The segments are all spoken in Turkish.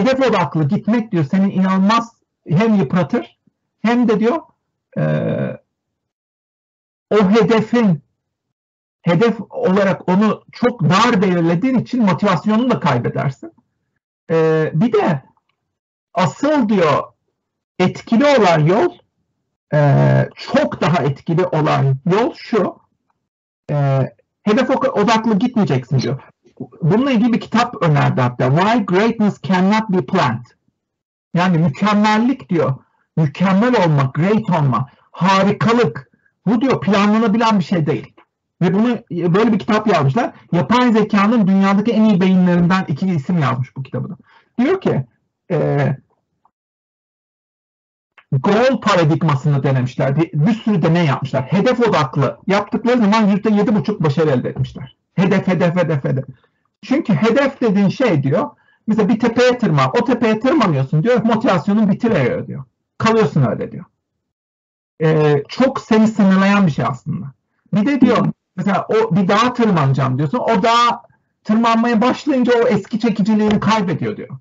hedef odaklı gitmek diyor seni inanılmaz hem yıpratır hem de diyor e, o hedefin hedef olarak onu çok dar belirlediğin için motivasyonunu da kaybedersin. E, bir de asıl diyor etkili olan yol e, çok daha etkili olan yol şu e, hedef odaklı gitmeyeceksin diyor. Bununla ilgili bir kitap önerdi hatta. Why Greatness Cannot Be Planned. Yani mükemmellik diyor. Mükemmel olmak, great olma, harikalık. Bu diyor planlanabilen bir şey değil. Ve bunu böyle bir kitap yazmışlar. Yapay zekanın dünyadaki en iyi beyinlerinden iki isim yazmış bu kitabı Diyor ki e, goal paradigmasını denemişler. Bir, sürü deney yapmışlar. Hedef odaklı yaptıkları zaman yüzde yedi buçuk başarı elde etmişler. Hedef, hedef, hedef, hedef. Çünkü hedef dediğin şey diyor, mesela bir tepeye tırman, o tepeye tırmanıyorsun diyor, motivasyonun bitiriyor diyor. Kalıyorsun öyle diyor. Ee, çok seni sınırlayan bir şey aslında. Bir de diyor, mesela o bir dağa tırmanacağım diyorsun, o dağa tırmanmaya başlayınca o eski çekiciliğini kaybediyor diyor.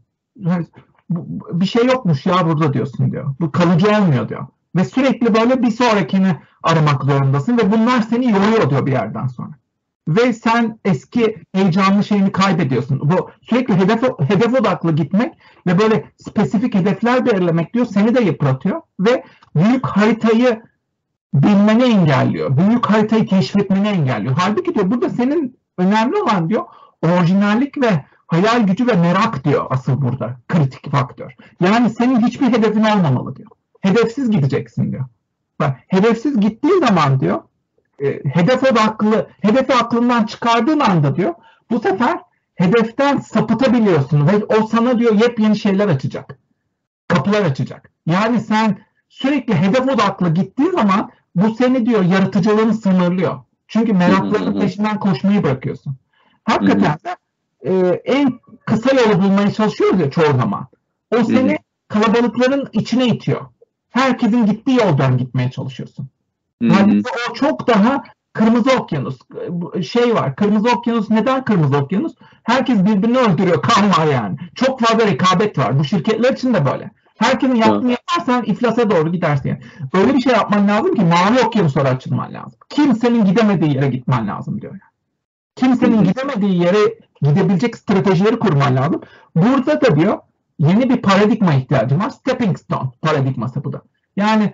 bir şey yokmuş ya burada diyorsun diyor. Bu kalıcı olmuyor diyor. Ve sürekli böyle bir sonrakini aramak zorundasın ve bunlar seni yoruyor diyor bir yerden sonra ve sen eski heyecanlı şeyini kaybediyorsun. Bu sürekli hedef hedef odaklı gitmek ve böyle spesifik hedefler belirlemek diyor seni de yıpratıyor ve büyük haritayı bilmeni engelliyor. Büyük haritayı keşfetmeni engelliyor. Halbuki diyor burada senin önemli olan diyor orijinallik ve hayal gücü ve merak diyor asıl burada kritik faktör. Yani senin hiçbir hedefin olmamalı diyor. Hedefsiz gideceksin diyor. Bak hedefsiz gittiği zaman diyor e, hedef odaklı, hedefi aklından çıkardığın anda diyor bu sefer hedeften sapıtabiliyorsun ve o sana diyor yepyeni şeyler açacak. Kapılar açacak. Yani sen sürekli hedef odaklı gittiği zaman bu seni diyor yaratıcılığını sınırlıyor. Çünkü merakların peşinden koşmayı bırakıyorsun. Hakikaten de e, en kısa yolu bulmaya çalışıyoruz ya çoğu zaman. O seni kalabalıkların içine itiyor. Herkesin gittiği yoldan gitmeye çalışıyorsun. Yani o çok daha kırmızı okyanus şey var. Kırmızı okyanus neden kırmızı okyanus? Herkes birbirini öldürüyor. Kan var yani. Çok fazla rekabet var. Bu şirketler için de böyle. Herkesin yaptığını yaparsan iflasa doğru gidersin. Yani. Öyle bir şey yapman lazım ki mavi okyanuslara açılman lazım. Kimsenin gidemediği yere gitmen lazım diyor. Yani. Kimsenin gidemediği yere gidebilecek stratejileri kurman lazım. Burada da diyor yeni bir paradigma ihtiyacım var. Stepping stone paradigması bu da. Yani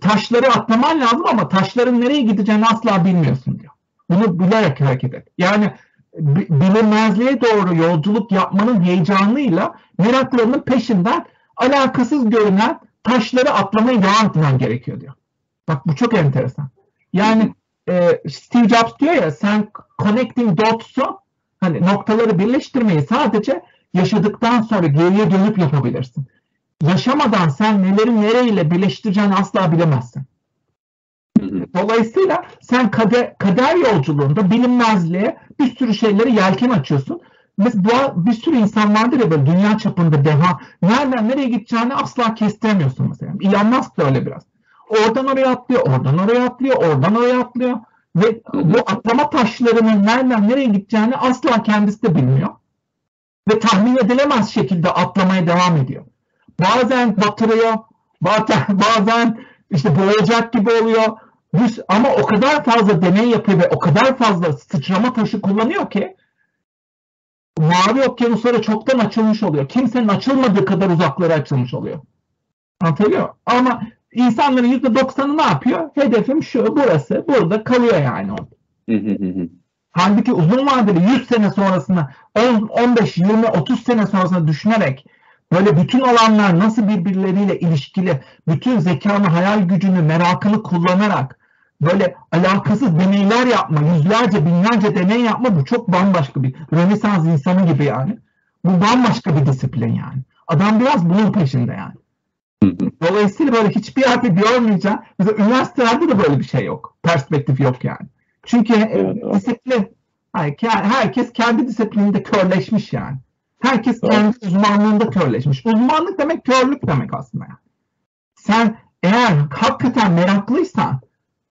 taşları atlaman lazım ama taşların nereye gideceğini asla bilmiyorsun diyor. Bunu bilerek hareket et. Yani bilinmezliğe doğru yolculuk yapmanın heyecanıyla meraklarının peşinden alakasız görünen taşları atlamaya devam etmen gerekiyor diyor. Bak bu çok enteresan. Yani e, Steve Jobs diyor ya sen connecting dots'u hani noktaları birleştirmeyi sadece yaşadıktan sonra geriye dönüp yapabilirsin yaşamadan sen neleri nereyle birleştireceğini asla bilemezsin. Dolayısıyla sen kader, kader yolculuğunda bilinmezliğe bir sürü şeyleri yelken açıyorsun. Mesela bir sürü insan vardır ya böyle dünya çapında deha. Nereden nereye gideceğini asla kestiremiyorsun mesela. Elon Musk da öyle biraz. Oradan oraya atlıyor, oradan oraya atlıyor, oradan oraya atlıyor. Ve bu atlama taşlarının nereden nereye gideceğini asla kendisi de bilmiyor. Ve tahmin edilemez şekilde atlamaya devam ediyor. Bazen batırıyor, bazen, bazen işte boğacak gibi oluyor. Ama o kadar fazla deney yapıyor ve o kadar fazla sıçrama taşı kullanıyor ki mavi okyanuslara çoktan açılmış oluyor. Kimsenin açılmadığı kadar uzaklara açılmış oluyor. Anlatabiliyor? Ama insanların %90'ı ne yapıyor? Hedefim şu, burası, burada kalıyor yani orada. Halbuki uzun vadeli 100 sene sonrasında 10, 15, 20, 30 sene sonrasında düşünerek Böyle bütün alanlar nasıl birbirleriyle ilişkili, bütün zekanı, hayal gücünü, merakını kullanarak böyle alakasız deneyler yapma, yüzlerce, binlerce deney yapma bu çok bambaşka bir Rönesans insanı gibi yani. Bu bambaşka bir disiplin yani. Adam biraz bunun peşinde yani. Dolayısıyla böyle hiçbir yerde görmeyeceğim. Mesela üniversitelerde de böyle bir şey yok. Perspektif yok yani. Çünkü evet, disiplin, herkes kendi disiplininde körleşmiş yani. Herkes kendi uzmanlığında körleşmiş. Uzmanlık demek körlük demek aslında. Yani. Sen eğer hakikaten meraklıysan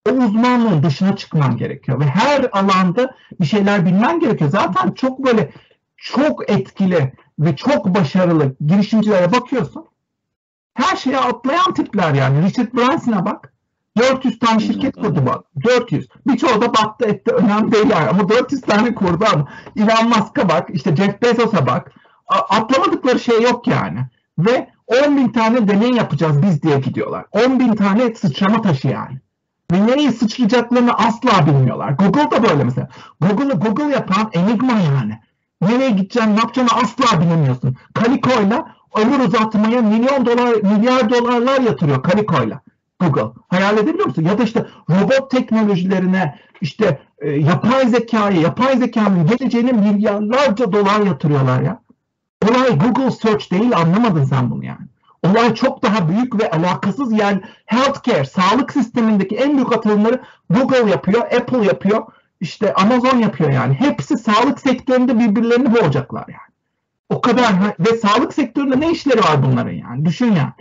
o uzmanlığın dışına çıkman gerekiyor ve her alanda bir şeyler bilmen gerekiyor. Zaten çok böyle çok etkili ve çok başarılı girişimcilere bakıyorsun. Her şeye atlayan tipler yani. Richard Branson'a bak. 400 tane şirket kurdu bak. 400. Birçoğu da battı etti. Önemli değil yani. Ama 400 tane kurdu ama. Elon Musk'a bak. işte Jeff Bezos'a bak. Atlamadıkları şey yok yani. Ve 10 bin tane deney yapacağız biz diye gidiyorlar. 10 bin tane sıçrama taşı yani. Ve nereye sıçrayacaklarını asla bilmiyorlar. Google da böyle mesela. Google'ı Google yapan enigma yani. Nereye gideceğini, ne yapacağını asla bilemiyorsun. Kaliko'yla ömür uzatmaya milyon dolar, milyar dolarlar yatırıyor Kaliko'yla. Google. Hayal edebiliyor musun? Ya da işte robot teknolojilerine, işte e, yapay zekayı, yapay zekanın geleceğine milyarlarca dolar yatırıyorlar ya. Olay Google Search değil anlamadın sen bunu yani. Olay çok daha büyük ve alakasız yani healthcare, sağlık sistemindeki en büyük atılımları Google yapıyor, Apple yapıyor, işte Amazon yapıyor yani. Hepsi sağlık sektöründe birbirlerini boğacaklar yani. O kadar ve sağlık sektöründe ne işleri var bunların yani? Düşün yani.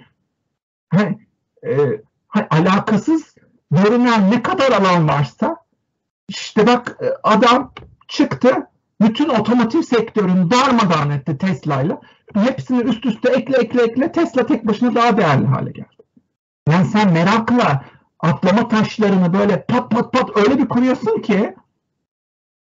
Hani, e, alakasız görünen ne kadar alan varsa işte bak e, adam çıktı bütün otomotiv sektörünü darmadağın etti Tesla'yla. Hepsini üst üste ekle ekle ekle Tesla tek başına daha değerli hale geldi. Yani sen merakla atlama taşlarını böyle pat pat pat öyle bir kuruyorsun ki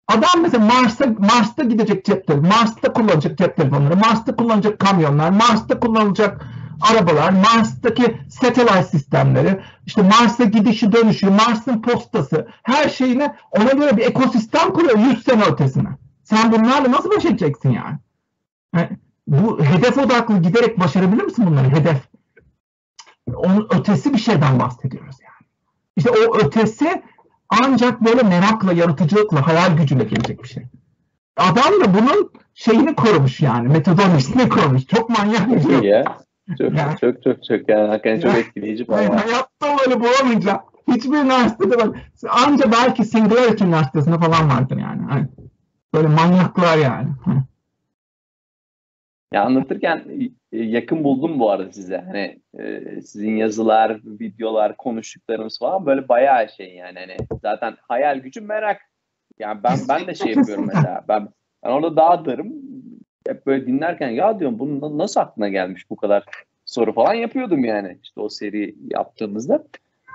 adam mesela Mars'a Mars'ta gidecek cep telefonu, Mars'ta kullanacak cep telefonları, Mars'ta kullanacak kamyonlar, Mars'ta kullanacak arabalar, Mars'taki satellite sistemleri, işte Mars'a gidişi dönüşü, Mars'ın postası, her şeyine ona göre bir ekosistem kuruyor 100 sene ötesine. Sen bunlarla nasıl baş edeceksin yani? bu hedef odaklı giderek başarabilir misin bunları? Hedef. Onun ötesi bir şeyden bahsediyoruz yani. İşte o ötesi ancak böyle merakla, yaratıcılıkla, hayal gücüyle gelecek bir şey. Adam da bunun şeyini korumuş yani, metodolojisini korumuş. Çok manyak bir şey. Ya. Çok, yani, çok çok çok yani hakikaten çok etkileyici. Yani, hayatta böyle bulamayınca hiçbir üniversitede böyle anca belki Singularity Üniversitesi'nde falan vardır yani. yani böyle manyaklar yani. Ya anlatırken e, yakın buldum bu arada size. Hani e, sizin yazılar, videolar, konuştuklarımız falan böyle bayağı şey yani hani zaten hayal gücü merak. Yani ben ben de şey yapıyorum mesela. Ben ben orada dağıtırım. Hep böyle dinlerken ya diyorum bunun nasıl aklına gelmiş bu kadar soru falan yapıyordum yani. işte o seri yaptığımızda.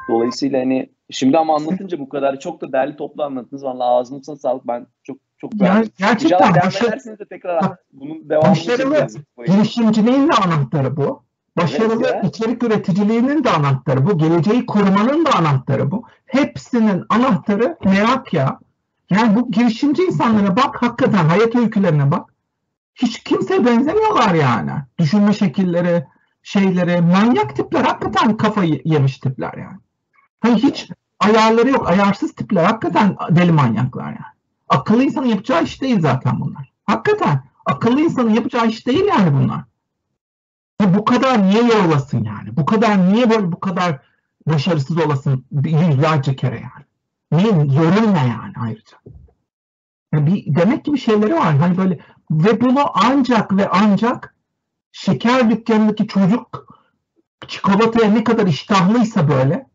Dolayısıyla hani şimdi ama anlatınca bu kadar çok da değerli toplu anlattınız. Valla ağzınıza sağlık. Ben çok çok ya, gerçekten başarılı, de tekrar bunun devamını başarılı girişimciliğin de anahtarı bu. Başarılı evet içerik üreticiliğinin de anahtarı bu. Geleceği korumanın da anahtarı bu. Hepsinin anahtarı merak ya. Yani bu girişimci insanlara bak hakikaten hayat öykülerine bak. Hiç kimseye benzemiyorlar yani. Düşünme şekilleri, şeyleri, manyak tipler hakikaten kafayı yemiş tipler yani. Hani hiç ayarları yok, ayarsız tipler hakikaten deli manyaklar yani. Akıllı insanın yapacağı iş değil zaten bunlar. Hakikaten akıllı insanın yapacağı iş değil yani bunlar. Ya bu kadar niye yorulasın yani? Bu kadar niye böyle bu kadar başarısız olasın yüzlerce kere yani? Niye ne yani ayrıca? Ya bir, demek ki bir şeyleri var. Hani böyle ve bunu ancak ve ancak şeker dükkanındaki çocuk çikolataya ne kadar iştahlıysa böyle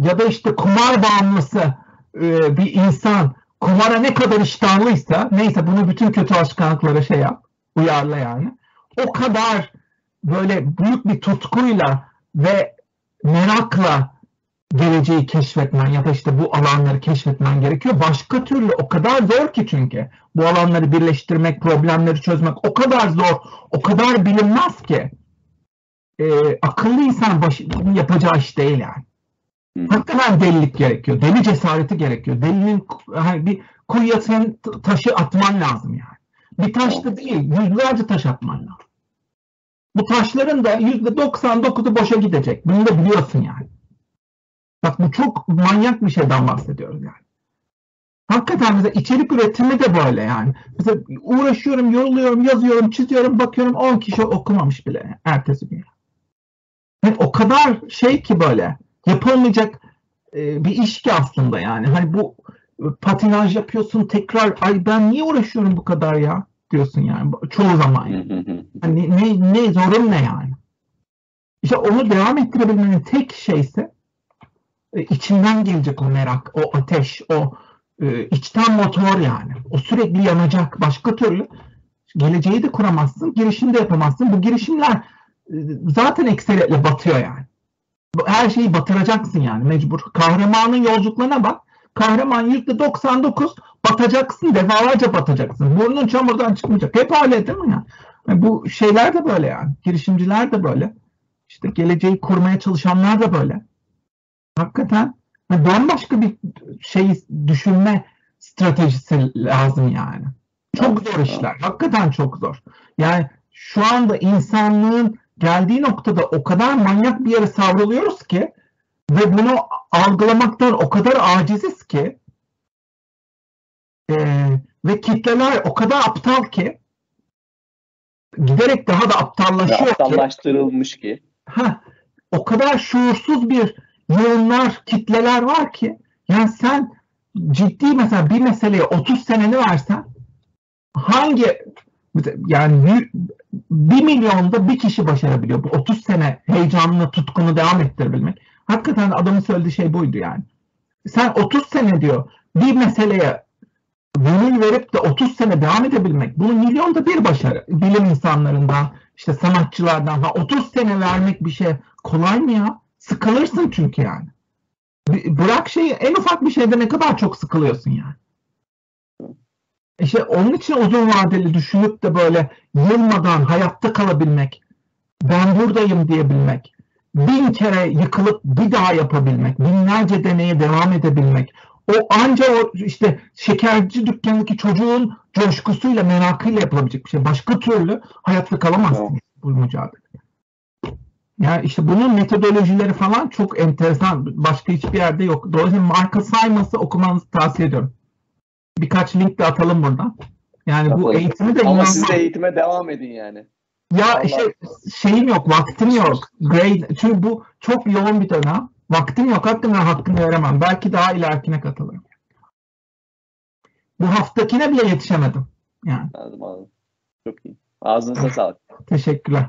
ya da işte kumar bağımlısı e, bir insan kumara ne kadar iştahlıysa neyse bunu bütün kötü alışkanlıklara şey yap uyarla yani. O kadar böyle büyük bir tutkuyla ve merakla geleceği keşfetmen ya da işte bu alanları keşfetmen gerekiyor. Başka türlü o kadar zor ki çünkü bu alanları birleştirmek, problemleri çözmek o kadar zor, o kadar bilinmez ki e, akıllı insan başı, yapacağı iş değil yani. Hakikaten delilik gerekiyor. Deli cesareti gerekiyor. Delinin hani bir kuyuya sen taşı atman lazım yani. Bir taş da değil, yüzlerce taş atman lazım. Bu taşların da yüzde 99'u boşa gidecek. Bunu da biliyorsun yani. Bak bu çok manyak bir şeyden bahsediyoruz yani. Hakikaten mesela içerik üretimi de böyle yani. Mesela uğraşıyorum, yoruluyorum, yazıyorum, çiziyorum, bakıyorum 10 kişi okumamış bile ertesi gün. Yani o kadar şey ki böyle yapılmayacak e, bir iş ki aslında yani. Hani bu patinaj yapıyorsun tekrar ay ben niye uğraşıyorum bu kadar ya diyorsun yani çoğu zaman yani. Hani ne, ne zorun ne yani. İşte onu devam ettirebilmenin tek şeyse içinden gelecek o merak, o ateş, o e, içten motor yani. O sürekli yanacak. Başka türlü geleceği de kuramazsın, girişim de yapamazsın. Bu girişimler e, zaten ekseriyetle batıyor yani. Her şeyi batıracaksın yani mecbur. Kahramanın yolculuklarına bak. Kahraman %99 batacaksın, defalarca batacaksın. Burnun çamurdan çıkmayacak. Hep öyle değil mi ya? Yani bu şeyler de böyle yani. Girişimciler de böyle. İşte geleceği kurmaya çalışanlar da böyle. Hakikaten bambaşka bir şey düşünme stratejisi lazım yani. Çok zor işler. Hakikaten çok zor. Yani şu anda insanlığın geldiği noktada o kadar manyak bir yere savruluyoruz ki ve bunu algılamaktan o kadar aciziz ki eee, ve kitleler o kadar aptal ki giderek daha da Ve aptallaşıyor ki aptallaştırılmış ki. ha, o kadar şuursuz bir yığınlar, kitleler var ki yani sen ciddi mesela bir meseleye 30 seneni versen hangi yani yü- bir milyonda bir kişi başarabiliyor. Bu 30 sene heyecanını, tutkunu devam ettirebilmek. Hakikaten adamın söylediği şey buydu yani. Sen 30 sene diyor bir meseleye gönül verip de 30 sene devam edebilmek. Bunu milyonda bir başarı. Bilim insanlarından, işte sanatçılardan falan 30 sene vermek bir şey kolay mı ya? Sıkılırsın çünkü yani. Bırak şeyi en ufak bir şeyde ne kadar çok sıkılıyorsun yani. İşte onun için uzun vadeli düşünüp de böyle yılmadan hayatta kalabilmek, ben buradayım diyebilmek, bin kere yıkılıp bir daha yapabilmek, binlerce deneye devam edebilmek, o anca o işte şekerci dükkanındaki çocuğun coşkusuyla, merakıyla yapılabilecek bir şey. Başka türlü hayatta kalamazsın Evet. bu mücadele. Yani işte bunun metodolojileri falan çok enteresan. Başka hiçbir yerde yok. Dolayısıyla Marka Simons'ı okumanızı tavsiye ediyorum. Birkaç link de atalım buradan. Yani bu Yapalım. eğitimi de Ama inanılmaz. siz de eğitime devam edin yani. Ya Vallahi. işte şeyim yok, vaktim yok. Grade, çünkü bu çok yoğun bir dönem. Vaktim yok, hakikaten hakkını veremem. Belki daha ilerikine katılırım. Bu haftakine bile yetişemedim. Yani Lazım, lazım. Çok iyi. Ağzınıza sağlık. teşekkürler.